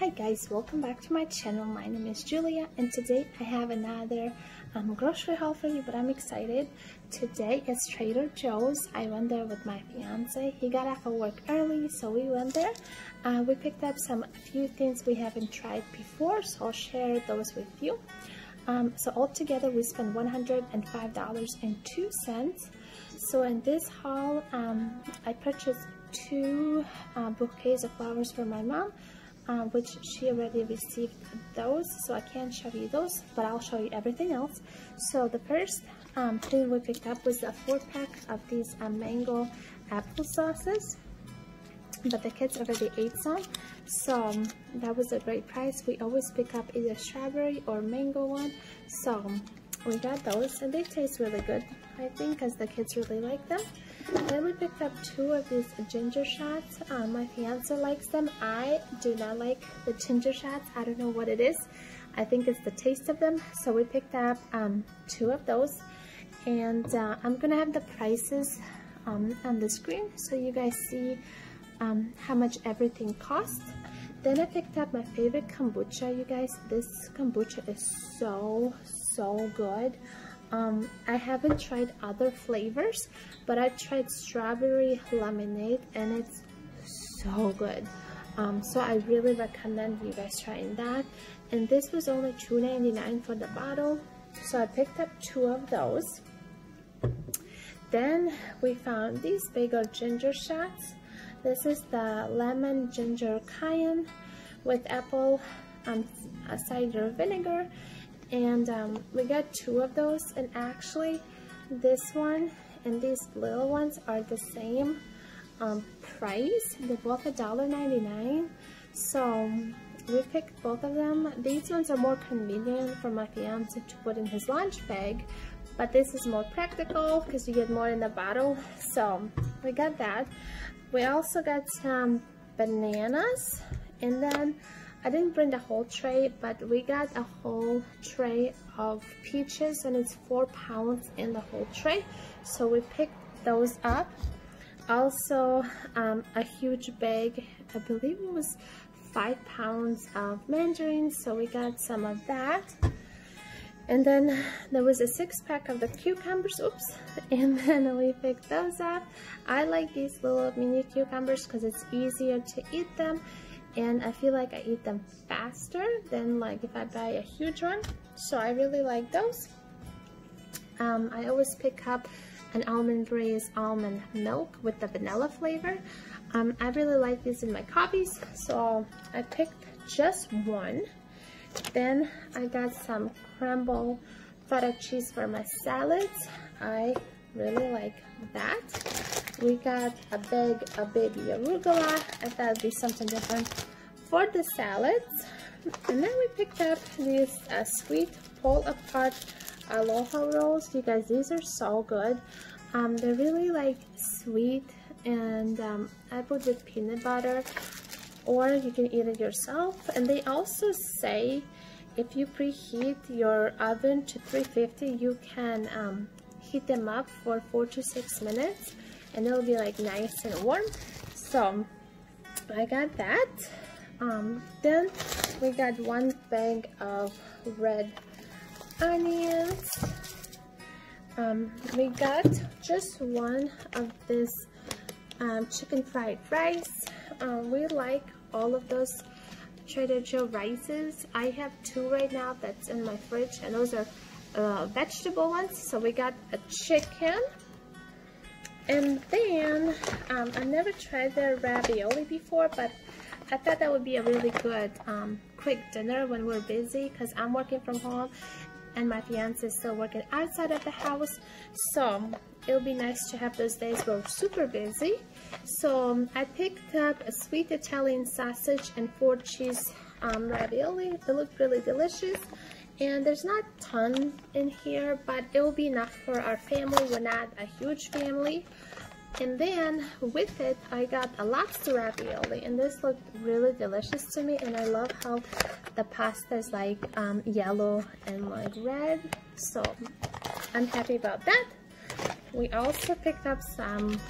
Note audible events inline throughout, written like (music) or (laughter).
Hi guys, welcome back to my channel. My name is Julia and today I have another um, grocery haul for you, but I'm excited. Today is Trader Joe's. I went there with my fiance. He got off of work early, so we went there. Uh, we picked up some few things we haven't tried before, so I'll share those with you. Um, so altogether we spent $105.02. So in this haul, um, I purchased two uh, bouquets of flowers for my mom uh, which she already received those so I can't show you those but I'll show you everything else. So the first um, thing we picked up was a four pack of these uh, mango apple sauces but the kids already ate some. So um, that was a great price. We always pick up either strawberry or mango one. So um, we got those and they taste really good I think because the kids really like them then we picked up two of these ginger shots. Um, my fiance likes them. I do not like the ginger shots. I don't know what it is. I think it's the taste of them. So we picked up um, two of those. And uh, I'm going to have the prices um, on the screen so you guys see um, how much everything costs. Then I picked up my favorite kombucha, you guys. This kombucha is so, so good. Um, I haven't tried other flavors, but I tried strawberry lemonade and it's so good. Um, so I really recommend you guys trying that. And this was only $2.99 for the bottle. So I picked up two of those. Then we found these bigger ginger shots. This is the lemon ginger cayenne with apple um, cider vinegar and um, we got two of those and actually this one and these little ones are the same um, price. They're both a dollar 99 so we picked both of them. These ones are more convenient for my fiance to put in his lunch bag but this is more practical because you get more in the bottle. So we got that. We also got some bananas and then I didn't bring the whole tray, but we got a whole tray of peaches and it's four pounds in the whole tray. So we picked those up. Also, um, a huge bag, I believe it was five pounds of mandarins. So we got some of that. And then there was a six pack of the cucumbers, oops, (laughs) and then we picked those up. I like these little mini cucumbers because it's easier to eat them and I feel like I eat them faster than like if I buy a huge one. So I really like those. Um, I always pick up an Almond Breeze almond milk with the vanilla flavor. Um, I really like these in my coffees so I picked just one. Then I got some crumble feta cheese for my salads. I really like that we got a bag of baby arugula. I thought it'd be something different for the salads. And then we picked up these uh, sweet pull apart aloha rolls. You guys, these are so good. Um, they're really like sweet and um, I put with peanut butter or you can eat it yourself. And they also say if you preheat your oven to 350, you can um, heat them up for four to six minutes and it'll be like nice and warm. So I got that. Um, then we got one bag of red onions. Um, we got just one of this um, chicken fried rice. Um, we like all of those Trader Joe rices. I have two right now that's in my fridge and those are uh, vegetable ones. So we got a chicken and then, um, I never tried the ravioli before, but I thought that would be a really good um, quick dinner when we're busy because I'm working from home and my fiance is still working outside of the house. So it'll be nice to have those days where we're super busy. So um, I picked up a sweet Italian sausage and four cheese um, ravioli. It looked really delicious and there's not ton in here but it will be enough for our family. We're not a huge family. And then with it I got a lobster ravioli and this looked really delicious to me and I love how the pasta is like um, yellow and like red. So I'm happy about that. We also picked up some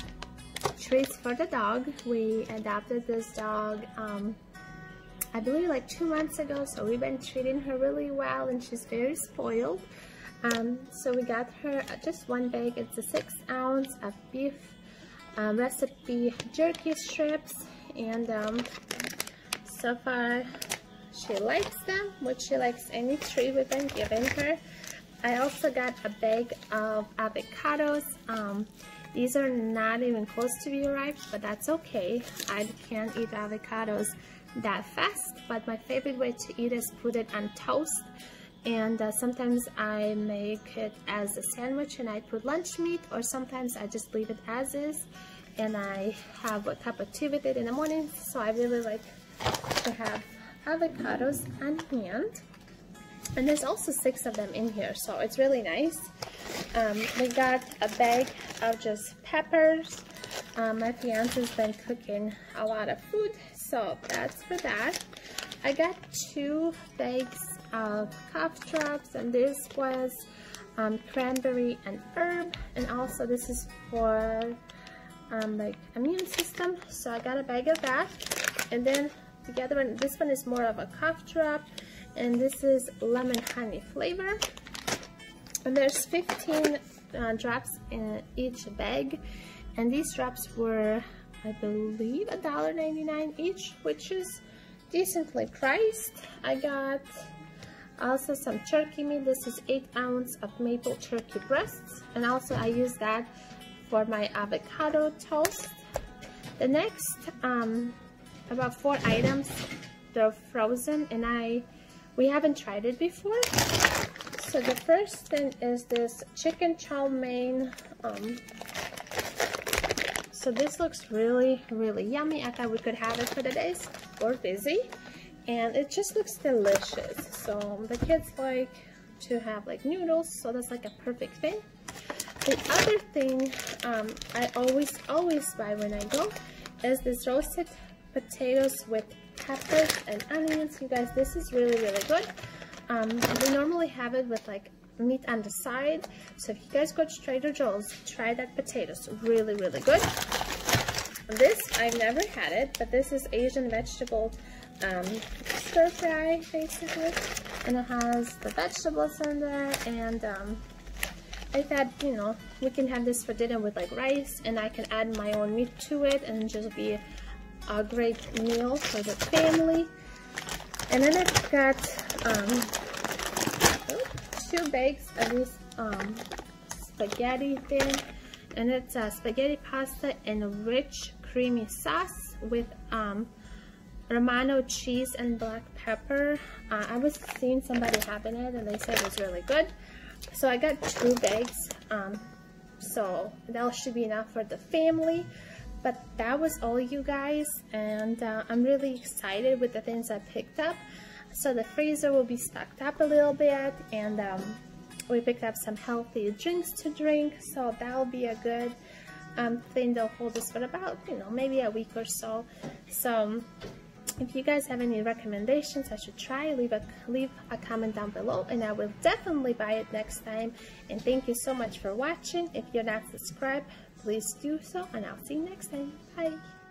treats for the dog. We adopted this dog um, I believe like two months ago so we've been treating her really well and she's very spoiled. Um, so we got her just one bag. It's a six ounce of beef um, recipe jerky strips and um, so far she likes them which she likes any treat we've been giving her. I also got a bag of avocados um, these are not even close to be ripe but that's okay. I can't eat avocados that fast but my favorite way to eat is put it on toast. And uh, sometimes I make it as a sandwich and I put lunch meat or sometimes I just leave it as is. And I have a cup of tea with it in the morning so I really like to have avocados on hand. And there's also six of them in here so it's really nice um, we got a bag of just peppers. Um, my fiance's been cooking a lot of food so that's for that. I got two bags of cough drops and this was um, cranberry and herb and also this is for um, like immune system so I got a bag of that. And then the other one this one is more of a cough drop and this is lemon honey flavor there's 15 uh, drops in each bag. And these drops were I believe $1.99 each which is decently priced. I got also some turkey meat. This is 8 ounce of maple turkey breasts. And also I use that for my avocado toast. The next um, about four items they're frozen. And I we haven't tried it before so the first thing is this chicken chow mein um, so this looks really really yummy I thought we could have it for the days we're busy and it just looks delicious so the kids like to have like noodles so that's like a perfect thing the other thing um, I always always buy when I go is this roasted potatoes with peppers and onions. You guys, this is really, really good. Um, we normally have it with like meat on the side. So if you guys go to Trader Joe's, try that potatoes. Really, really good. This, I've never had it, but this is Asian vegetable um, stir fry, basically. And it has the vegetables in there, and um, I thought, you know, we can have this for dinner with like rice, and I can add my own meat to it, and just be a great meal for the family. And then I've got um, two bags of this um, spaghetti thing. And it's a spaghetti pasta and rich creamy sauce with um, Romano cheese and black pepper. Uh, I was seeing somebody having it and they said it was really good. So I got two bags. Um, so that should be enough for the family but that was all you guys and uh, I'm really excited with the things I picked up. So the freezer will be stocked up a little bit and um, we picked up some healthy drinks to drink so that'll be a good um, thing they'll hold us for about you know maybe a week or so. So if you guys have any recommendations I should try leave a leave a comment down below and I will definitely buy it next time. And thank you so much for watching. If you're not subscribed please do so and I'll see you next time. Bye!